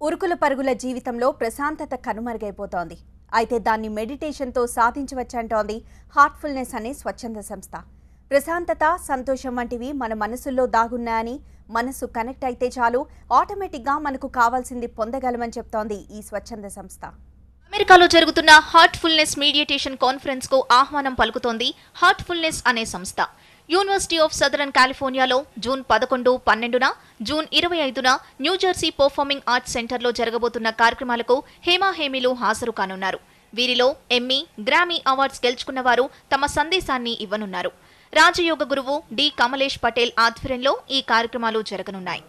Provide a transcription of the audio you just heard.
ఉరుకుల పరుగుల జీవితంలో ప్రశాంతత కనుమరుగైపోతోంది. అయితే దాన్ని మెడిటేషన్తో సాధించవచ్చంటోంది హార్ట్ఫుల్నెస్ అనే స్వచ్ఛంద సంస్థ. ప్రశాంతత సంతోషం వంటివి మన మనసుల్లో దాగున్నాయని మనసు కనెక్ట్ అయితే చాలు ఆటోమేటిక్గా మనకు కావాల్సింది పొందగలమని చెప్తోంది ఈ స్వచ్ఛంద సంస్థ. అమెరికాలో జరుగుతున్న హార్ట్ఫుల్నెస్ మీడియేటేషన్ కాన్ఫరెన్స్కు ఆహ్వానం పలుకుతోంది హార్ట్ఫుల్నెస్ అనే సంస్థ. యూనివర్సిటీ ఆఫ్ సదరన్ కాలిఫోర్నియాలో జూన్ పదకొండు పన్నెండున జూన్ ఇరవై ఐదున న్యూజెర్సీ పర్ఫార్మింగ్ ఆర్ట్స్ సెంటర్లో జరగబోతున్న కార్యక్రమాలకు హేమా హేమీలు హాజరు కానున్నారు. వీరిలో ఎమ్మీ గ్రామీ అవార్డ్స్ గెలుచుకున్న వారు తమ సందేశాన్ని ఇవ్వనున్నారు. రాజయోగ గురువు డి. కమలేష్ పటేల్ ఆధ్వర్యంలో ఈ కార్యక్రమాలు జరగనున్నాయి.